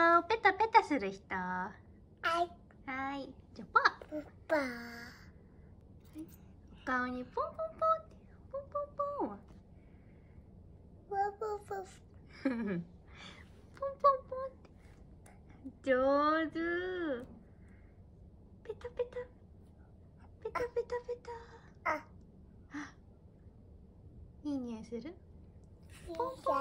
はをペタペタする人。はい。はい。じゃあパー。パー。お顔にポンポンポンって。ポンポンポン。ポンポンポンポンポンポンって。上手。ペタペタ。ペタペタペタ。あ。あ。いい匂いする？ポンポン